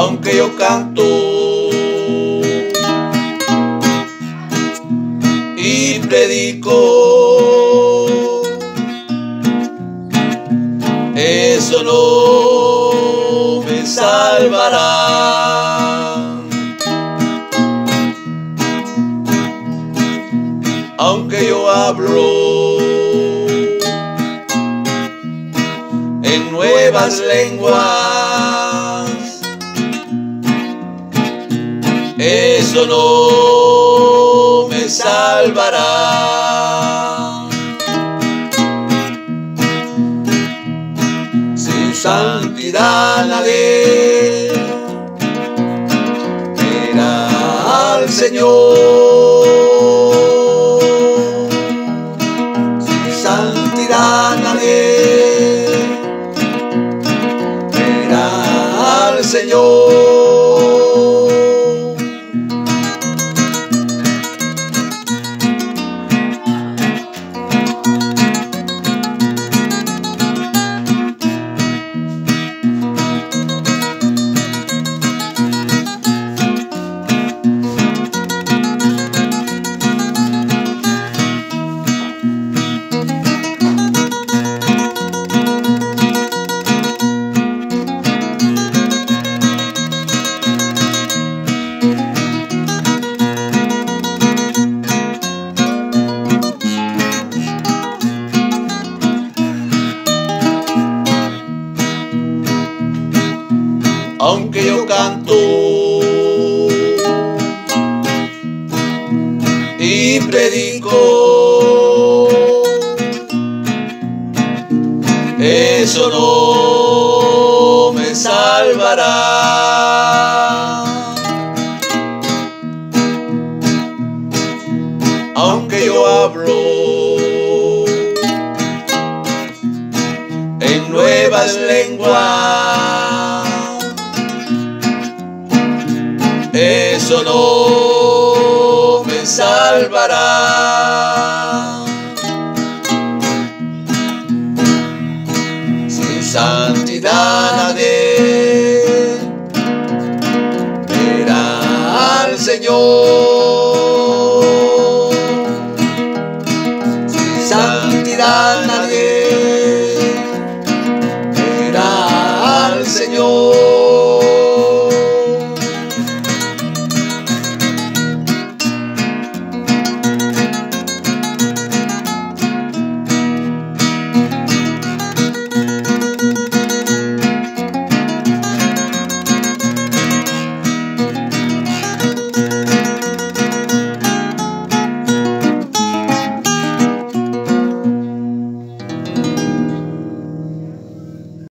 aunque yo canto. Y predico, eso no me salvará. Aunque yo hablo en nuevas lenguas, eso no me salvará. Sin santidad nadie verá al Señor. Sin santidad nadie verá al Señor. Aunque yo canto. Y predico, eso no me salvará. Aunque yo hablo en nuevas lenguas, solo me salvará. Sin santidad nadie verá al Señor. Sin santidad nadie verá al Señor.